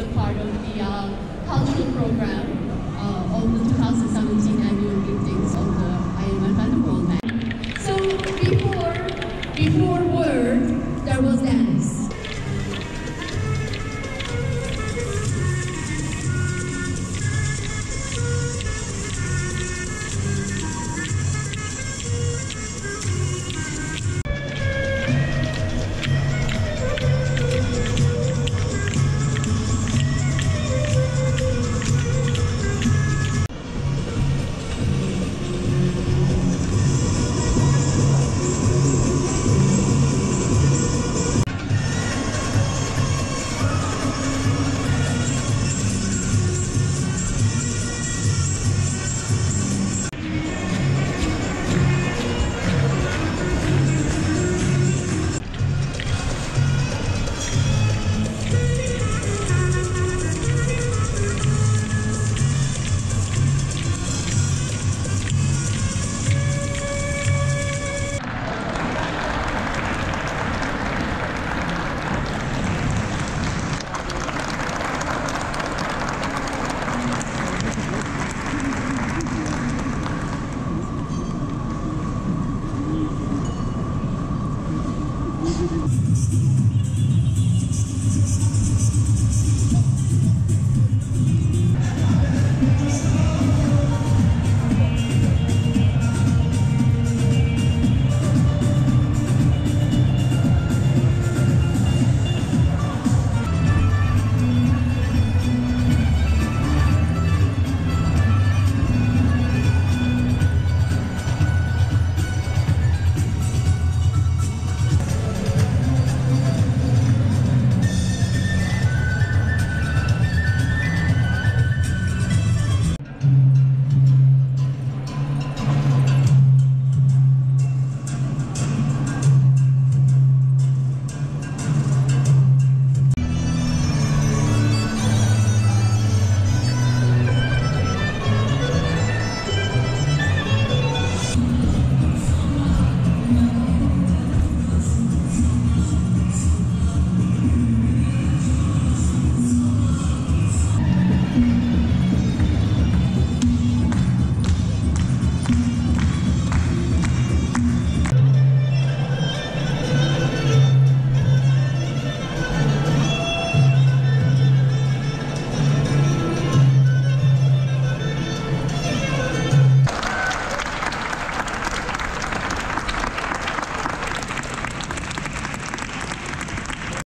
is a part of the uh, cultural program uh, of the 2017